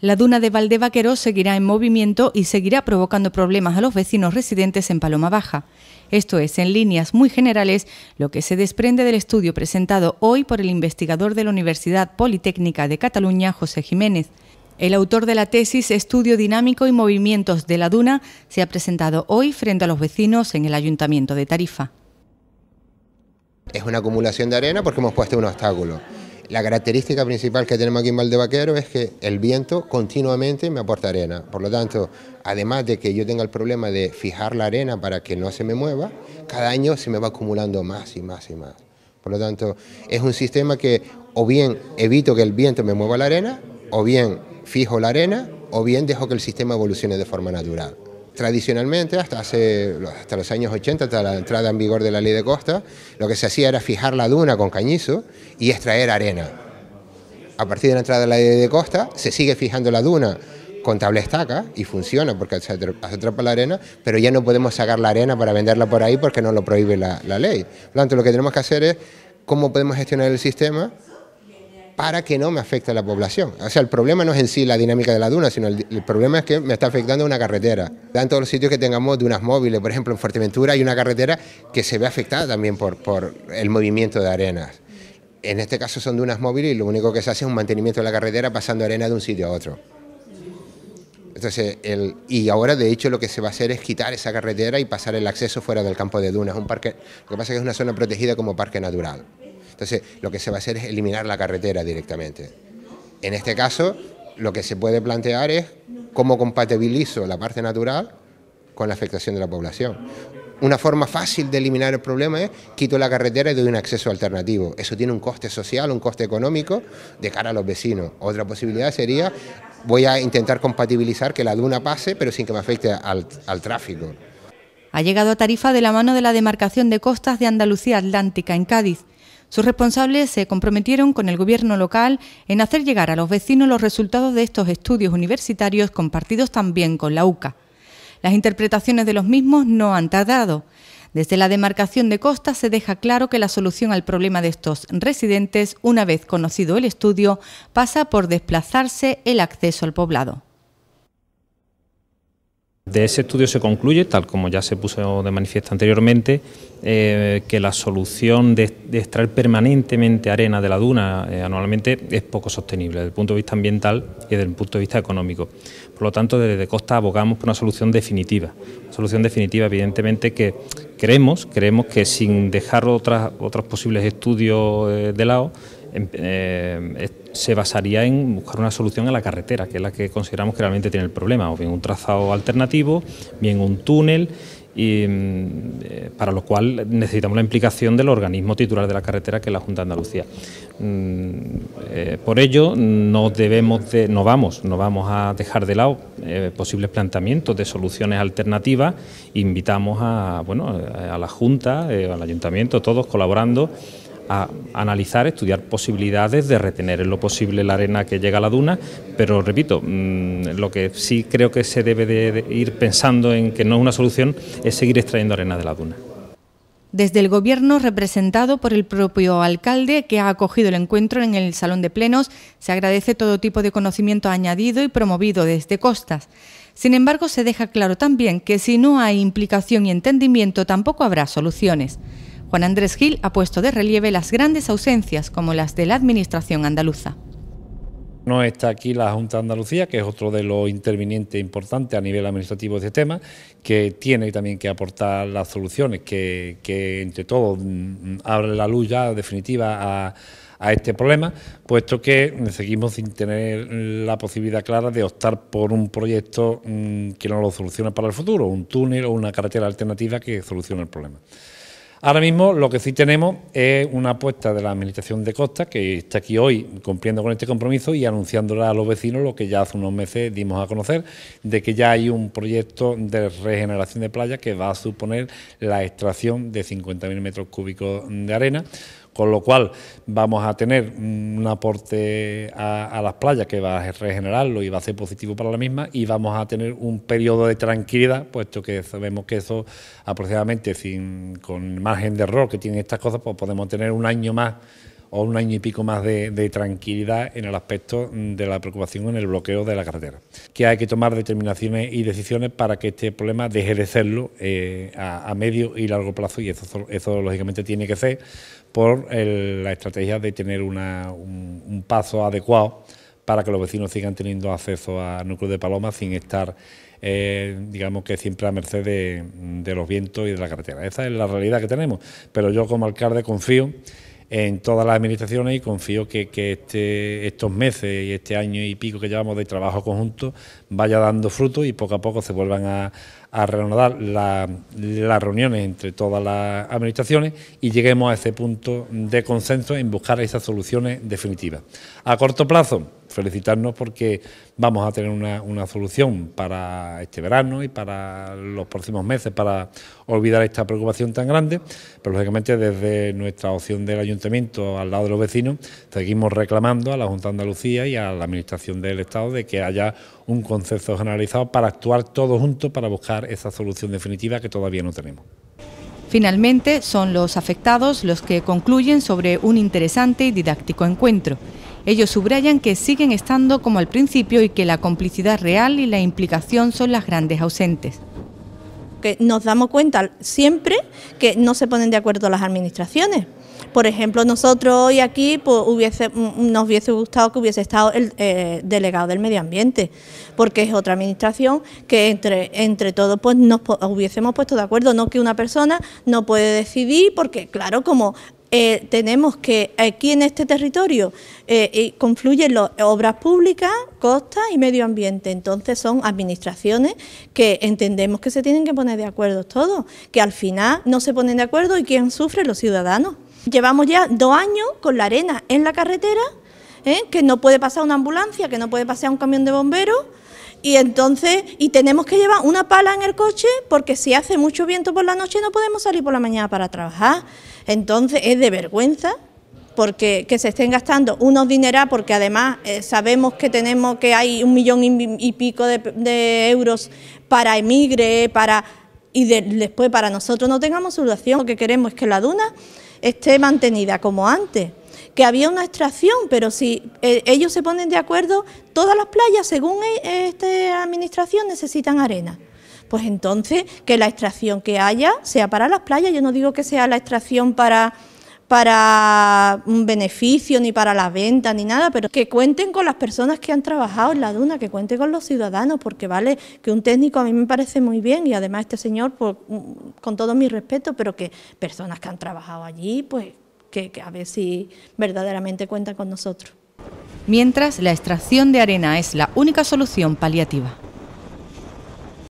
La duna de Valdevaquero seguirá en movimiento y seguirá provocando problemas a los vecinos residentes en Paloma Baja. Esto es, en líneas muy generales, lo que se desprende del estudio presentado hoy por el investigador de la Universidad Politécnica de Cataluña, José Jiménez. El autor de la tesis Estudio Dinámico y Movimientos de la Duna se ha presentado hoy frente a los vecinos en el Ayuntamiento de Tarifa. Es una acumulación de arena porque hemos puesto un obstáculo. La característica principal que tenemos aquí en Valdevaquero es que el viento continuamente me aporta arena. Por lo tanto, además de que yo tenga el problema de fijar la arena para que no se me mueva, cada año se me va acumulando más y más y más. Por lo tanto, es un sistema que o bien evito que el viento me mueva la arena, o bien fijo la arena, o bien dejo que el sistema evolucione de forma natural. Tradicionalmente, hasta, hace, hasta los años 80, hasta la entrada en vigor de la ley de costa, lo que se hacía era fijar la duna con cañizo y extraer arena. A partir de la entrada de la ley de costa, se sigue fijando la duna con estaca y funciona porque se atrapa la arena, pero ya no podemos sacar la arena para venderla por ahí porque no lo prohíbe la, la ley. Por lo tanto, lo que tenemos que hacer es cómo podemos gestionar el sistema para que no me afecte a la población. O sea, el problema no es en sí la dinámica de la duna, sino el, problema es que me está afectando una carretera. En todos los sitios que tengamos dunas móviles, por ejemplo, en Fuerteventura hay una carretera que se ve afectada también por, el movimiento de arenas. En este caso son dunas móviles y lo único que se hace es un mantenimiento de la carretera pasando arena de un sitio a otro. Entonces, y ahora de hecho lo que se va a hacer es quitar esa carretera y pasar el acceso fuera del campo de dunas. Un parque, lo que pasa es que es una zona protegida como parque natural. Entonces, lo que se va a hacer es eliminar la carretera directamente. En este caso, lo que se puede plantear es cómo compatibilizo la parte natural con la afectación de la población. Una forma fácil de eliminar el problema es quito la carretera y doy un acceso alternativo. Eso tiene un coste social, un coste económico de cara a los vecinos. Otra posibilidad sería voy a intentar compatibilizar que la duna pase pero sin que me afecte al, al tráfico. Ha llegado a Tarifa de la mano de la demarcación de costas de Andalucía Atlántica en Cádiz. Sus responsables se comprometieron con el gobierno local en hacer llegar a los vecinos los resultados de estos estudios universitarios compartidos también con la UCA. Las interpretaciones de los mismos no han tardado. Desde la demarcación de costas se deja claro que la solución al problema de estos residentes, una vez conocido el estudio, pasa por desplazarse el acceso al poblado. De ese estudio se concluye, tal como ya se puso de manifiesto anteriormente, eh, que la solución de, extraer permanentemente arena de la duna eh, anualmente es poco sostenible desde el punto de vista ambiental y desde el punto de vista económico. Por lo tanto, desde Costa abogamos por una solución definitiva. Una solución definitiva, evidentemente, que creemos, creemos que sin dejar otros posibles estudios eh, de lado, eh, se basaría en buscar una solución a la carretera, que es la que consideramos que realmente tiene el problema, o bien un trazado alternativo, bien un túnel, y, mm, eh, para lo cual necesitamos la implicación del organismo titular de la carretera, que es la Junta de Andalucía. Mm, eh, por ello, no debemos de, no vamos, no vamos a dejar de lado posibles planteamientos de soluciones alternativas. Invitamos a, bueno, a la Junta, al Ayuntamiento, todos colaborando a analizar, estudiar posibilidades de retener en lo posible la arena que llega a la duna, pero repito, mm, lo que sí creo que se debe de ir pensando en que no es una solución es seguir extrayendo arena de la duna. Desde el Gobierno, representado por el propio alcalde que ha acogido el encuentro en el Salón de Plenos, se agradece todo tipo de conocimiento añadido y promovido desde Costas. Sin embargo, se deja claro también que si no hay implicación y entendimiento tampoco habrá soluciones. Juan Andrés Gil ha puesto de relieve las grandes ausencias como las de la Administración andaluza. No está aquí la Junta de Andalucía, que es otro de los intervinientes importantes a nivel administrativo de este tema, que tiene también que aportar las soluciones que, entre todos mm, abre la luz ya definitiva a, a este problema, puesto que seguimos sin tener la posibilidad clara de optar por un proyecto mm, que no lo solucione para el futuro, un túnel o una carretera alternativa que solucione el problema. Ahora mismo lo que sí tenemos es una apuesta de la Administración de Costa que está aquí hoy cumpliendo con este compromiso y anunciándole a los vecinos lo que ya hace unos meses dimos a conocer, de que ya hay un proyecto de regeneración de playa que va a suponer la extracción de 50.000 metros cúbicos de arena con lo cual vamos a tener un aporte a, las playas que va a regenerarlo y va a ser positivo para la misma y vamos a tener un periodo de tranquilidad, puesto que sabemos que eso aproximadamente sin, con margen de error que tienen estas cosas, pues podemos tener un año más o un año y pico más de, tranquilidad en el aspecto de la preocupación en el bloqueo de la carretera. Que hay que tomar determinaciones y decisiones para que este problema deje de serlo eh, a, medio y largo plazo y eso, eso lógicamente tiene que ser por la estrategia de tener un, paso adecuado para que los vecinos sigan teniendo acceso a núcleo de Paloma sin estar, eh, digamos que siempre a merced de, los vientos y de la carretera. Esa es la realidad que tenemos, pero yo como alcalde confío en todas las administraciones y confío que, este, estos meses y este año y pico que llevamos de trabajo conjunto vaya dando fruto y poco a poco se vuelvan a, a reanudar las reuniones entre todas las administraciones y lleguemos a ese punto de consenso en buscar esas soluciones definitivas. A corto plazo, felicitarnos porque vamos a tener una, solución para este verano y para los próximos meses para olvidar esta preocupación tan grande, pero lógicamente desde nuestra opción del ayuntamiento al lado de los vecinos seguimos reclamando a la Junta de Andalucía y a la Administración del Estado de que haya un consenso generalizado para actuar todos juntos para buscar esa solución definitiva que todavía no tenemos. Finalmente, son los afectados los que concluyen sobre un interesante y didáctico encuentro. Ellos subrayan que siguen estando como al principio y que la complicidad real y la implicación son las grandes ausentes. Que nos damos cuenta siempre que no se ponen de acuerdo las administraciones. Por ejemplo, nosotros hoy aquí pues, mm, nos hubiese gustado que hubiese estado el eh, delegado del medio ambiente, porque es otra administración que entre, entre todos pues, nos hubiésemos puesto de acuerdo, no que una persona no puede decidir, porque claro, como eh, tenemos que aquí en este territorio eh, confluyen las obras públicas, costas y medio ambiente. Entonces son administraciones que entendemos que se tienen que poner de acuerdo todos, que al final no se ponen de acuerdo y quien sufre los ciudadanos. Llevamos ya dos años con la arena en la carretera, ¿eh? que no puede pasar una ambulancia, que no puede pasar un camión de bomberos y entonces y tenemos que llevar una pala en el coche porque si hace mucho viento por la noche no podemos salir por la mañana para trabajar. Entonces es de vergüenza porque que se estén gastando unos dineros, porque además eh, sabemos que tenemos que hay un millón y, pico de, euros para emigre, para y después para nosotros no tengamos solución. Lo que queremos es que la duna esté mantenida como antes que había una extracción, pero si eh, ellos se ponen de acuerdo, todas las playas, según e, esta administración, necesitan arena. Pues entonces, que la extracción que haya sea para las playas. Yo no digo que sea la extracción para, para un beneficio, ni para la venta, ni nada, pero que cuenten con las personas que han trabajado en la duna, que cuenten con los ciudadanos, porque vale que un técnico a mí me parece muy bien y además este señor, pues, con todo mi respeto, pero que personas que han trabajado allí, pues que, a ver si verdaderamente cuenta con nosotros. Mientras, la extracción de arena es la única solución paliativa.